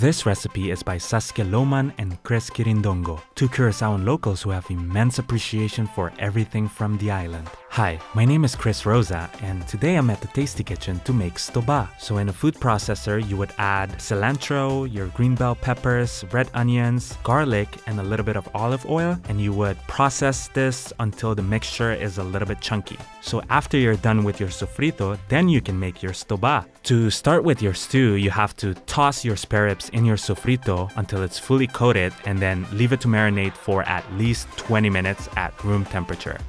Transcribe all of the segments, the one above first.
This recipe is by Saskia Loman and Chris Quirindongo, two Curaçaoan locals who have immense appreciation for everything from the island. Hi, my name is Chris Rosa, and today I'm at the Tasty Kitchen to make stoba. So in a food processor, you would add cilantro, your green bell peppers, red onions, garlic, and a little bit of olive oil, and you would process this until the mixture is a little bit chunky. So after you're done with your sofrito, then you can make your stoba. To start with your stew, you have to toss your spare ribs in your sofrito until it's fully coated and then leave it to marinate for at least 20 minutes at room temperature.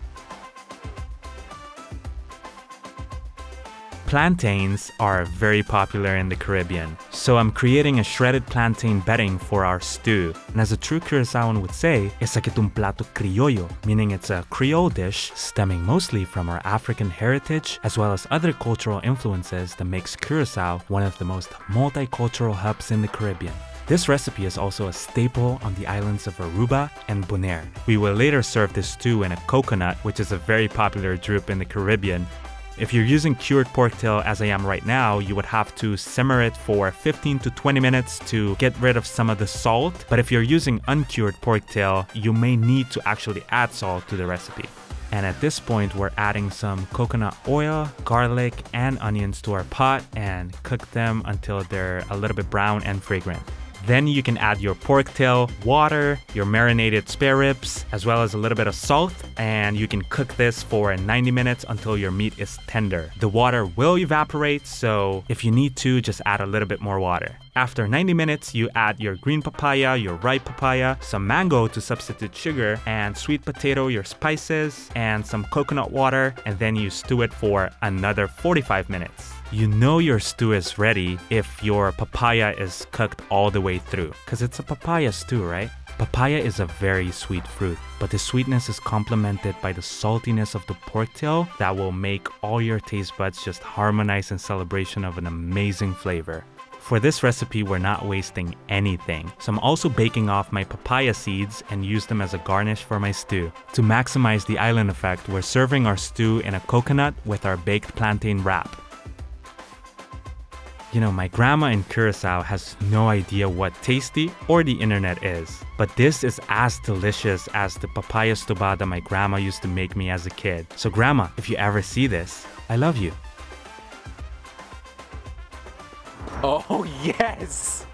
Plantains are very popular in the Caribbean, so I'm creating a shredded plantain bedding for our stew. And as a true Curaçaoan would say, it's like un plato criollo, meaning it's a Creole dish stemming mostly from our African heritage as well as other cultural influences that makes Curaçao one of the most multicultural hubs in the Caribbean. This recipe is also a staple on the islands of Aruba and Bonaire. We will later serve this stew in a coconut, which is a very popular drupe in the Caribbean, if you're using cured pork tail as I am right now, you would have to simmer it for 15 to 20 minutes to get rid of some of the salt. But if you're using uncured pork tail, you may need to actually add salt to the recipe. And at this point, we're adding some coconut oil, garlic, and onions to our pot and cook them until they're a little bit brown and fragrant. Then you can add your pork tail, water, your marinated spare ribs, as well as a little bit of salt, and you can cook this for 90 minutes until your meat is tender. The water will evaporate, so if you need to, just add a little bit more water. After 90 minutes, you add your green papaya, your ripe papaya, some mango to substitute sugar, and sweet potato, your spices, and some coconut water, and then you stew it for another 45 minutes. You know your stew is ready if your papaya is cooked all the way through, because it's a papaya stew, right? Papaya is a very sweet fruit, but the sweetness is complemented by the saltiness of the pork tail that will make all your taste buds just harmonize in celebration of an amazing flavor. For this recipe, we're not wasting anything. So I'm also baking off my papaya seeds and use them as a garnish for my stew. To maximize the island effect, we're serving our stew in a coconut with our baked plantain wrap. You know, my grandma in Curacao has no idea what tasty or the internet is. But this is as delicious as the papaya that my grandma used to make me as a kid. So grandma, if you ever see this, I love you. Oh, yes!